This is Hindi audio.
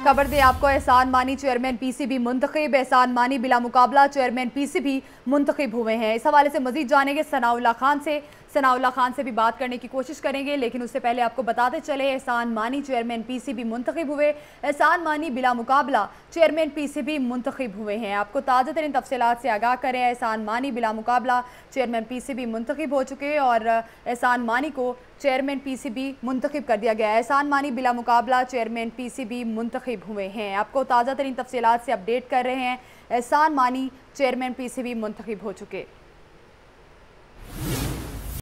खबर दे आपको, एहसान मानी चेयरमैन पीसीबी मुंतखब। एहसान मानी बिला मुकाबला चेयरमैन पीसीबी मुंतखब हुए हैं। इस हवाले से मजीद जानेंगे सनाउल्ला खान से। सनाउल्ला खान से भी बात करने की कोशिश करेंगे, लेकिन उससे पहले आपको बताते चले, एहसान मानी चेयरमैन पीसीबी मुंतखब हुए। एहसान मानी बिला मुकाबला चेयरमैन पीसीबी मुंतखब हुए हैं। आपको ताज़ा तरीन तफसीत से आगाह करें, एहसान मानी बिला मुकाबला चेयरमैन पीसीबी मुंतखब हो चुके और एहसान मानी को चेयरमैन पीसीबी मुंतखब कर दिया गया एहसान मानी बिला मुकाबला चेयरमैन पीसीबी मुंतखब हुए हैं। आपको ताज़ा तरीन तफसीत से अपडेट कर रहे हैं, एहसान मानी चेयरमैन पीसीबी मुंतखब हो चुके।